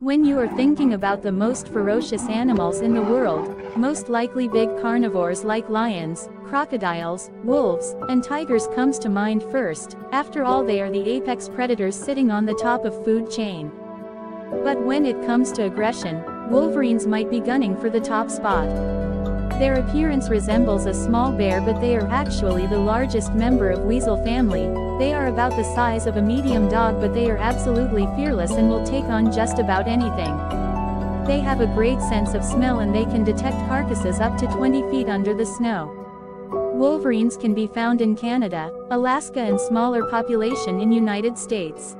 When you are thinking about the most ferocious animals in the world, most likely big carnivores like lions, crocodiles, wolves, and tigers comes to mind first, after all they are the apex predators sitting on the top of food chain. But when it comes to aggression, wolverines might be gunning for the top spot. Their appearance resembles a small bear but they are actually the largest member of weasel family, they are about the size of a medium dog but they are absolutely fearless and will take on just about anything. They have a great sense of smell and they can detect carcasses up to 20 feet under the snow. Wolverines can be found in Canada, Alaska and smaller population in United States.